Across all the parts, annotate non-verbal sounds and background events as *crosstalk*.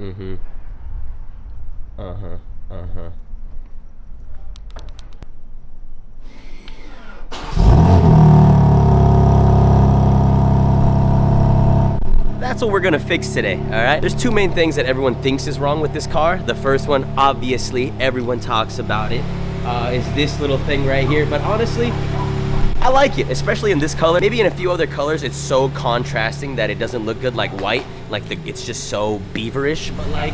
Mm-hmm. Uh-huh. Uh-huh. That's what we're gonna fix today, all right? There's two main things that everyone thinks is wrong with this car. The first one, obviously, everyone talks about it, uh, is this little thing right here. But honestly, I like it, especially in this color. Maybe in a few other colors, it's so contrasting that it doesn't look good like white. Like the, it's just so beaverish, but like,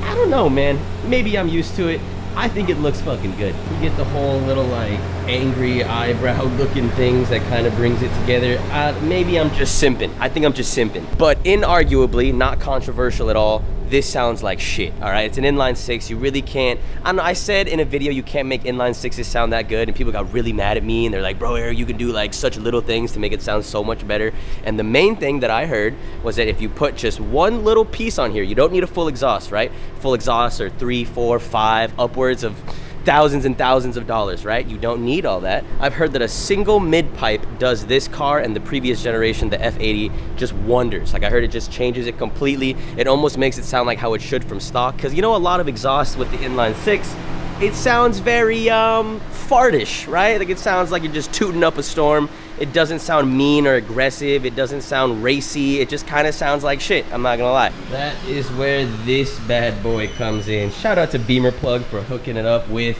I don't know, man. Maybe I'm used to it. I think it looks fucking good. You get the whole little like angry eyebrow *laughs* looking things that kind of brings it together. Uh, maybe I'm just simping. I think I'm just simping. But inarguably, not controversial at all, this sounds like shit, all right? It's an inline six, you really can't, I, know, I said in a video you can't make inline sixes sound that good and people got really mad at me and they're like, bro, Erick, you can do like such little things to make it sound so much better. And the main thing that I heard was that if you put just one little piece on here, you don't need a full exhaust, right? Full exhaust or three, four, five, upwards of thousands and thousands of dollars, right? You don't need all that. I've heard that a single mid pipe does this car and the previous generation, the F80, just wonders. Like I heard it just changes it completely. It almost makes it sound like how it should from stock. Cause you know a lot of exhaust with the inline six, it sounds very um, fartish, right? Like it sounds like you're just tooting up a storm. It doesn't sound mean or aggressive. It doesn't sound racy. It just kind of sounds like shit. I'm not gonna lie. That is where this bad boy comes in. Shout out to BimmerPlug for hooking it up with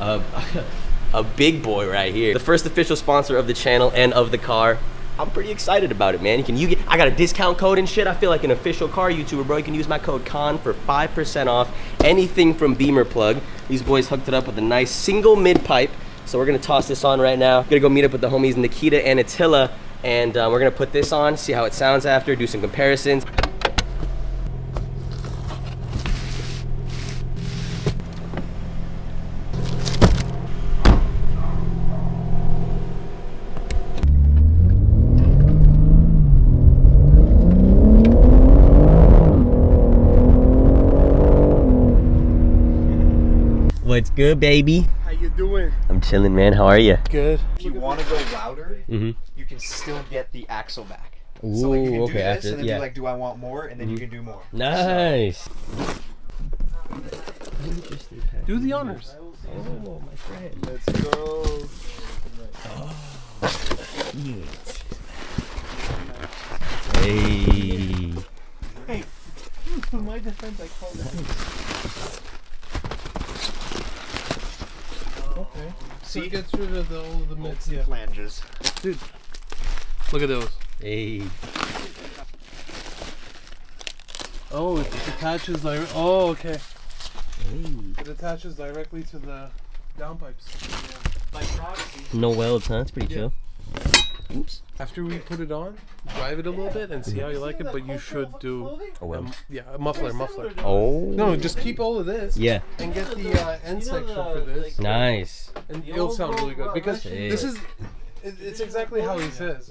a, *laughs* a big boy right here. The first official sponsor of the channel and of the car. I'm pretty excited about it, man. Can you get I got a discount code and shit. I feel like an official car YouTuber, bro. You can use my code KHAN for 5% off anything from BimmerPlug. These boys hooked it up with a nice single mid pipe. So we're gonna toss this on right now. Gonna go meet up with the homies Nikita and Attila, and uh, we're gonna put this on, see how it sounds after, do some comparisons. What's good, baby? How you doing? I'm chilling, man. How are you? Good. If you want to go louder, Mm-hmm. you can still get the axle back. Ooh, so like you can okay, do this after- and then yeah. be like, do I want more? And then you can do more. Nice. Do the honors. Oh, my friend. Let's go. Hey. hey *laughs* My defense, I called it. Okay. So See? it gets rid of the, all of the mids. Yeah. Flanges. Dude, look at those. Hey. Oh, it attaches like. Oh, okay. Hey. It attaches directly to the downpipes. No welds, huh? It's pretty Yeah. chill. Oops. After we put it on, drive it a little bit and see how you like it. But you should do, A weld. um, yeah, a muffler, muffler. Oh. No, just keep all of this. Yeah. And get the uh, end section for this. Nice. and it'll sound really good because Hey. this is. It's exactly how he says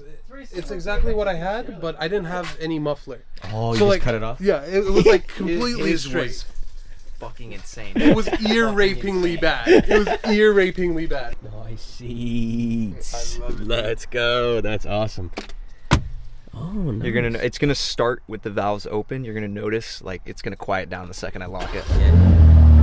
it's exactly what i had but i didn't have any muffler Oh, you So, just like, cut it off? yeah it, it was *laughs* like completely His straight was fucking insane. it was ear rapingly bad it was ear rapingly bad Nice seats. I love. Let's go. That's awesome. Oh, nice. You're gonna. It's gonna start with the valves open. You're gonna notice like it's gonna quiet down the second I lock it. Oh,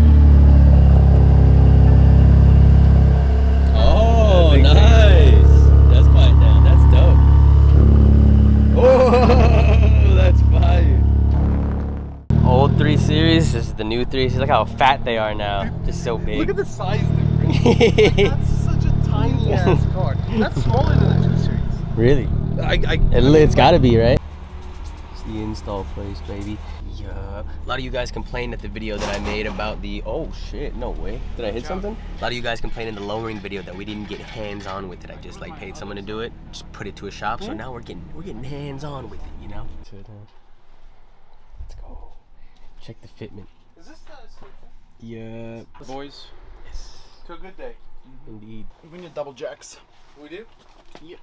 3 Series, this is the new 3 Series. Look how fat they are now. Just so big. look at the size difference *laughs* that's such a tiny ass *laughs* car that's smaller than the 2 series really? I, I It, it's gotta be, right? It's the install place, baby. Yeah. A lot of you guys complained at the video that I made about the. Oh shit! No way. Did I hit something? A lot of you guys complained in the lowering video that we didn't get hands on with it. I just like paid someone to do it, just put it to a shop. So now we're getting we're getting hands on with it, you know. Let's go. Check the fitment. is this the Yeah. boys Yes. to a good day Indeed. We need double jacks. we do Yep.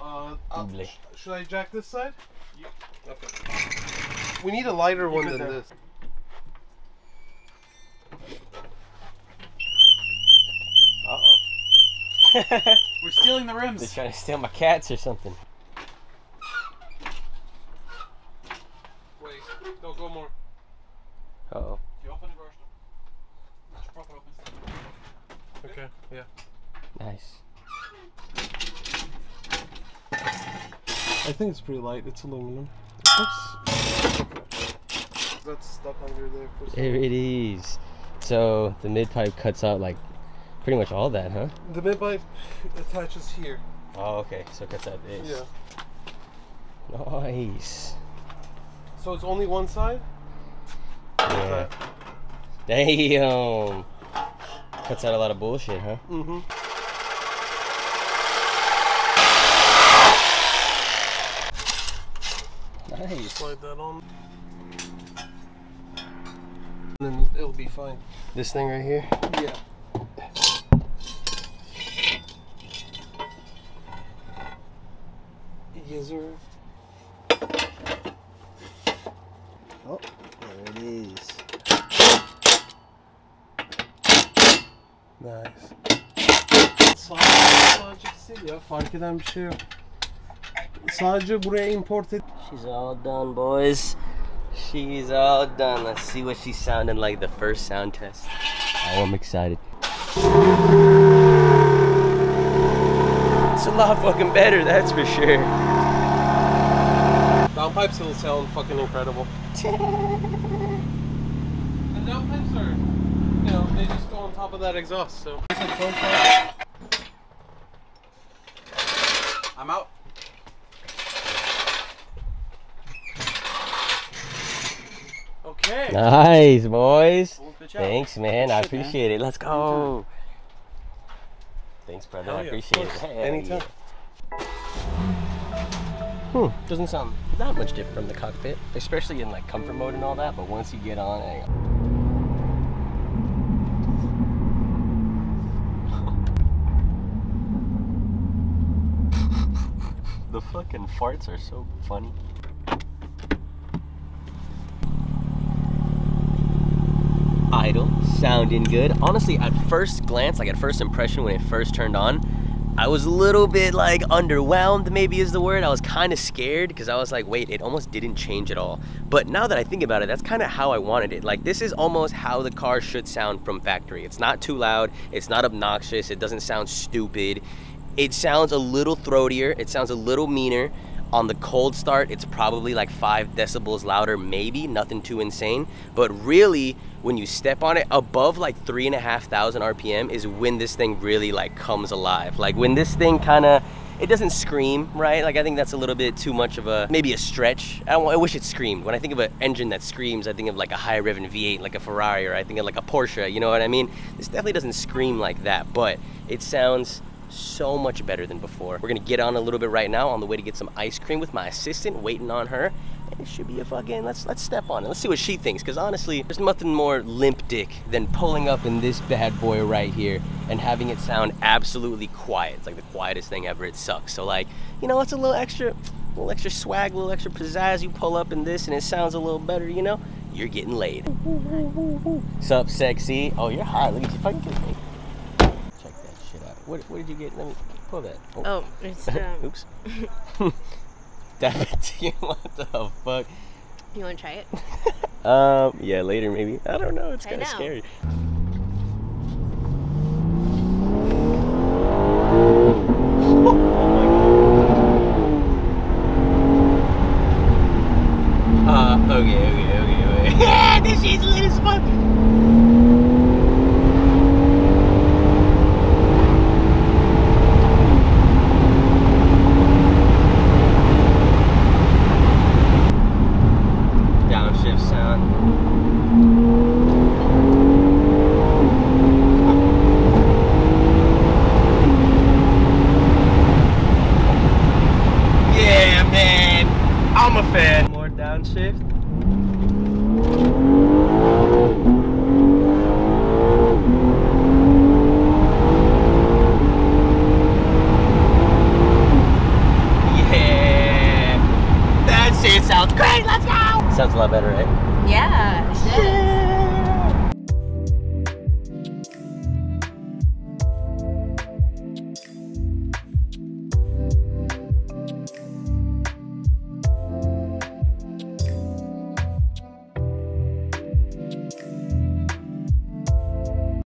uh I'll- should i jack this side yep okay we need a lighter one than there. this Uh oh. *laughs* We're stealing the rims. They're trying to steal my cats or something. Wait, no, go more. Uh oh. If you open the garage door, just prop it open. Yeah. Nice. I think it's pretty light. It's aluminum. Looks. That's stuck under there for some There it is. So the mid pipe cuts out like pretty much all that, huh? The mid pipe attaches here. Oh, okay. So it cuts out this. Yeah. Nice. So it's only one side? Yeah. Damn. Cuts out a lot of bullshit, huh? Mm-hmm. Nice. Slide that on. And then it'll be fine. This thing right here. Yeah. Yes, sir. Oh, there it is. Nice. Sadece, sadece ya fark eden bir şey yok. Sadece buraya import et. She's all done, boys. She's all done. Let's see what she's sounding like the first sound test. Oh, I'm excited. It's a lot fucking better, that's for sure. Downpipes will sound fucking incredible. *laughs* and downpipes are, you know, they just go on top of that exhaust, so. I'm out. Okay. Nice, boys. We'll pitch out. Thanks, man. I appreciate it. Let's go. Thanks, brother. Hell I appreciate it. course. Hell Anytime. yeah. Hmm. Doesn't sound that much different from the cockpit, especially in like comfort mode and all that. But once you get on, hang on. the fucking farts are so funny. idle, sounding good. Honestly, at first glance, like at first impression when it first turned on, I was a little bit like underwhelmed, maybe is the word. I was kind of scared because I was like, wait, it almost didn't change at all. But now that I think about it, that's kind of how I wanted it. Like, this is almost how the car should sound from factory. It's not too loud, it's not obnoxious, it doesn't sound stupid. It sounds a little throatier, it sounds a little meaner. On the cold start, it's probably like five decibels louder, maybe, nothing too insane. But really, when you step on it, above like three and a half thousand RPM is when this thing really like comes alive. Like when this thing kind of, it doesn't scream, right? Like I think that's a little bit too much of a, maybe a stretch. I, I wish it screamed. When I think of an engine that screams, I think of like a high revving V8, like a Ferrari, or I think of like a Porsche, you know what I mean? This definitely doesn't scream like that, but it sounds so much better than before. We're gonna get on a little bit right now on the way to get some ice cream with my assistant waiting on her. And it should be a fucking, let's let's step on it. Let's see what she thinks. Cause honestly, there's nothing more limp dick than pulling up in this bad boy right here and having it sound absolutely quiet. It's like the quietest thing ever. It sucks. So like, you know, it's a little extra, a little extra swag, a little extra pizzazz. You pull up in this and it sounds a little better, you know? You're getting laid. Sup, sexy? Oh, you're hot. Look at you fucking kiss me. Check that shit out. What, what did you get? Let me pull that. Oh, it's *laughs* um. Oops. *laughs* What the fuck? you want to try it? *laughs* Um, yeah, later maybe. I don't know. It's kind of scary. fan. More downshift.